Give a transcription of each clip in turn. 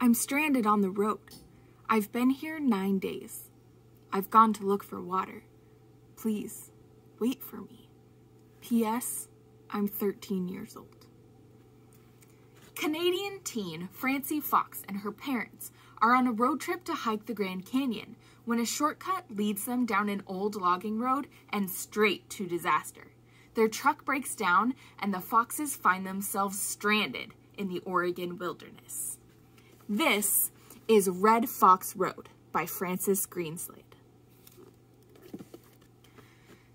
I'm stranded on the road. I've been here nine days. I've gone to look for water. Please, wait for me. P.S. I'm 13 years old. Canadian teen Francie Fox and her parents are on a road trip to hike the Grand Canyon when a shortcut leads them down an old logging road and straight to disaster. Their truck breaks down and the Foxes find themselves stranded in the Oregon wilderness. This is Red Fox Road by Frances Greenslade.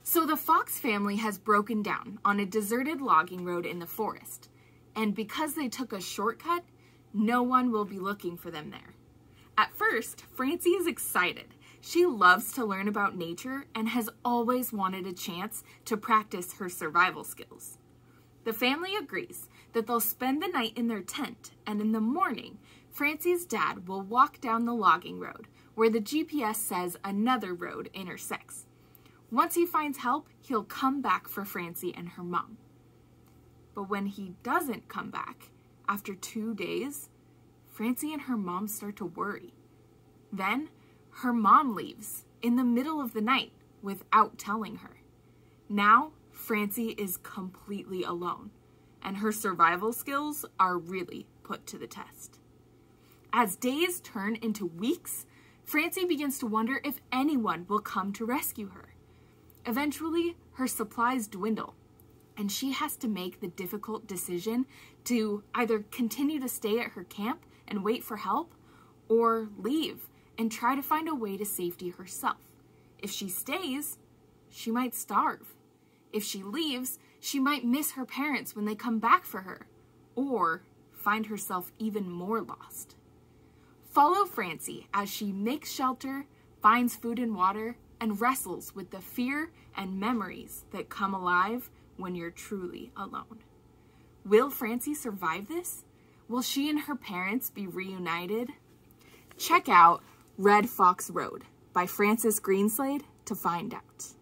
So the Fox family has broken down on a deserted logging road in the forest, and because they took a shortcut, no one will be looking for them there. At first, Francie is excited. She loves to learn about nature and has always wanted a chance to practice her survival skills. The family agrees that they'll spend the night in their tent, and in the morning, Francie's dad will walk down the logging road where the GPS says another road intersects. Once he finds help, he'll come back for Francie and her mom. But when he doesn't come back, after two days, Francie and her mom start to worry. Then, her mom leaves in the middle of the night without telling her. Now, Francie is completely alone, and her survival skills are really put to the test. As days turn into weeks, Francie begins to wonder if anyone will come to rescue her. Eventually, her supplies dwindle, and she has to make the difficult decision to either continue to stay at her camp and wait for help, or leave and try to find a way to safety herself. If she stays, she might starve. If she leaves, she might miss her parents when they come back for her, or find herself even more lost. Follow Francie as she makes shelter, finds food and water, and wrestles with the fear and memories that come alive when you're truly alone. Will Francie survive this? Will she and her parents be reunited? Check out Red Fox Road by Frances Greenslade to find out.